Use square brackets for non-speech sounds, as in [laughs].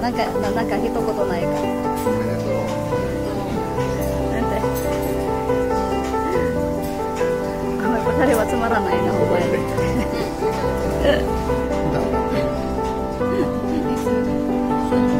なんか、なんか一言ないか。ありがとう。彼はつまらないなお前 [laughs] うん [laughs]